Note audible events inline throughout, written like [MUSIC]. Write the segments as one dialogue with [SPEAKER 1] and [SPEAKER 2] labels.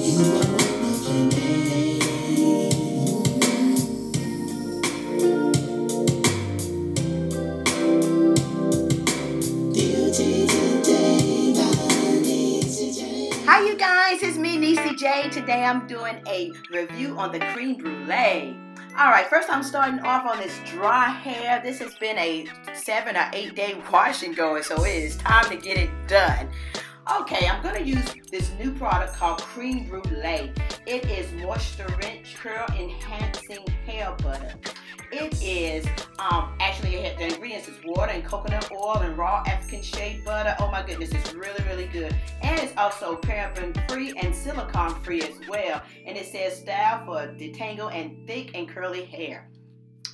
[SPEAKER 1] Hi you guys, it's me NeeCJae. Today I'm doing a review on the cream brulee. Alright, first I'm starting off on this dry hair. This has been a seven or eight day wash and going, so it is time to get it done. Okay, I'm to use this new product called Cream Brulee. It is Moisture Rich Curl Enhancing Hair Butter. It is um, actually the ingredients is water and coconut oil and raw African shea butter. Oh my goodness, it's really really good, and it's also paraben free and silicone free as well. And it says style for detangle and thick and curly hair.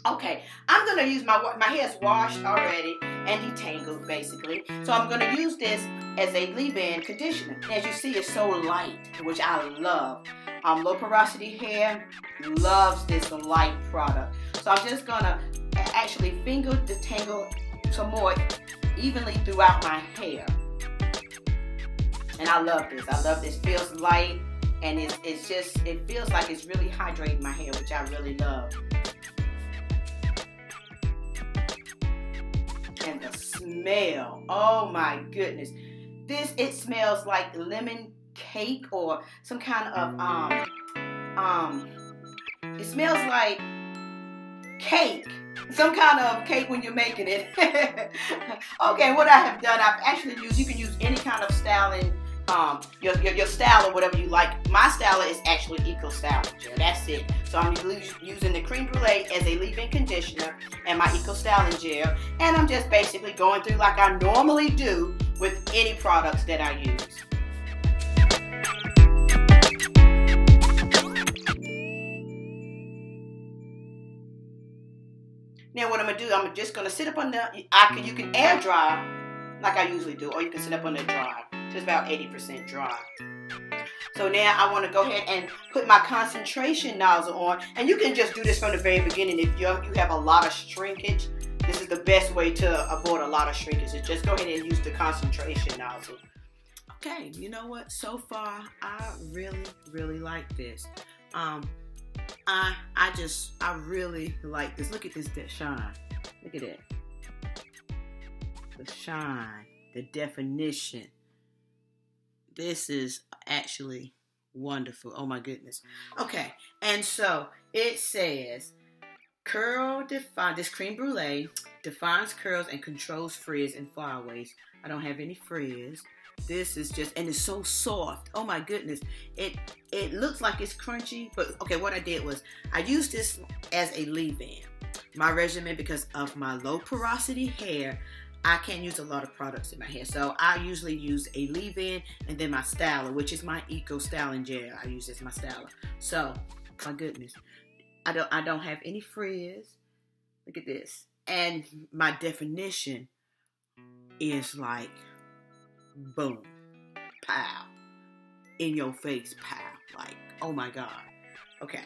[SPEAKER 1] Okay, I'm gonna use my my hair is washed already and detangled basically, so I'm gonna use this as a leave-in conditioner. As you see, it's so light, which I love. Um, low porosity hair loves this light product. So I'm just gonna actually finger detangle some more evenly throughout my hair. And I love this. I love this. Feels light and it's, it's just, it feels like it's really hydrating my hair, which I really love. Smell, oh my goodness. This, it smells like lemon cake or some kind of, um, um, it smells like cake. Some kind of cake when you're making it. [LAUGHS] okay, what I have done, I've actually used, you can use any kind of styling, um, your, your, your style or whatever you like. My style is actually Eco Styling That's it. So I'm using the Cream Brulee as a leave-in conditioner and my Eco Styling Gel. And I'm just basically going through like I normally do with any products that I use. Now what I'm gonna do, I'm just gonna sit up on the, I can, you can air dry like I usually do, or you can sit up on the dry, just about 80% dry. So now I want to go ahead and put my concentration nozzle on, and you can just do this from the very beginning. If you you have a lot of shrinkage, this is the best way to avoid a lot of shrinkage. Is just go ahead and use the concentration nozzle. Okay, you know what? So far, I really, really like this. Um, I I just I really like this. Look at this that shine. Look at that. The shine, the definition. This is actually wonderful. Oh my goodness. Mm. Okay, and so it says curl define this cream brulee defines curls and controls frizz and flyaways. I don't have any frizz. This is just, and it's so soft. Oh my goodness. It it looks like it's crunchy, but okay, what I did was I used this as a leave-in. My regimen, because of my low porosity hair, I can't use a lot of products in my hair. So I usually use a leave-in and then my styler, which is my Eco Styling Gel. I use as my styler. So, my goodness. I don't I don't have any frizz. Look at this. And my definition is like boom, pow, in your face, pow. Like, oh my God. Okay.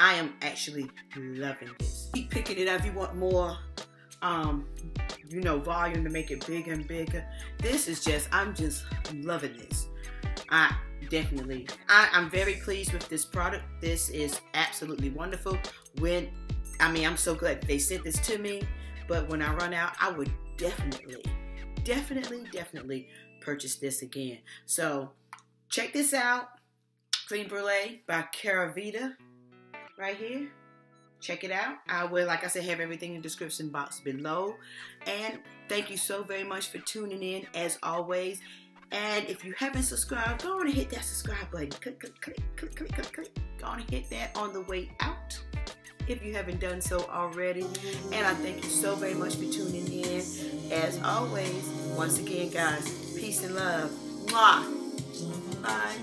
[SPEAKER 1] I am actually loving this. Keep picking it up if you want more, um, you know, volume to make it bigger and bigger. This is just, I'm just loving this. I definitely, I, I'm very pleased with this product. This is absolutely wonderful. When, I mean, I'm so glad they sent this to me, but when I run out, I would definitely, definitely, definitely purchase this again. So check this out. Cream Brulee by KeraVada right here. Check it out. I will, like I said, have everything in the description box below. And thank you so very much for tuning in as always. And if you haven't subscribed, go on and hit that subscribe button. Click, click, click, click, click, click, click. Go on and hit that on the way out if you haven't done so already. And I thank you so very much for tuning in. As always, once again, guys, peace and love. Mwah. Bye.